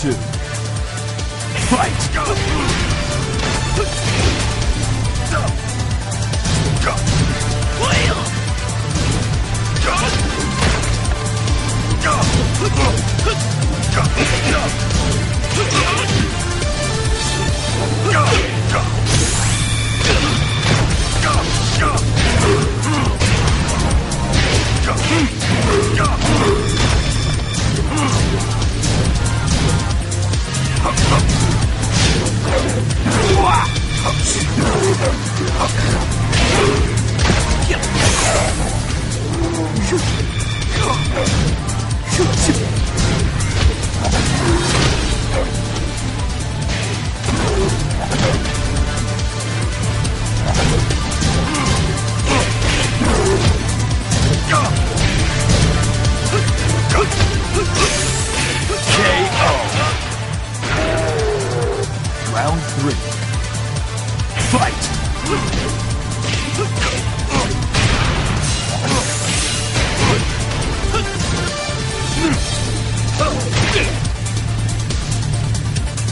two. Fight! Round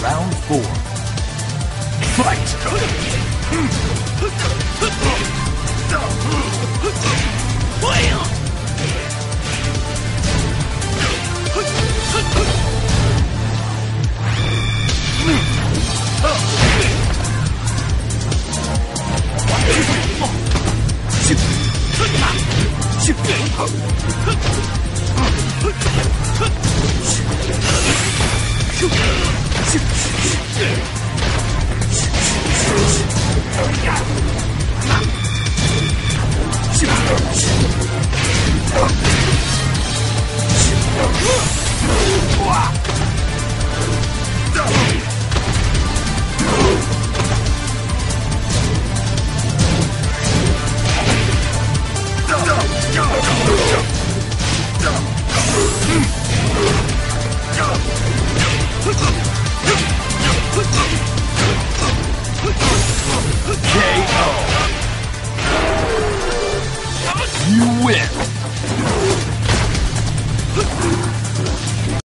Round four. Fight!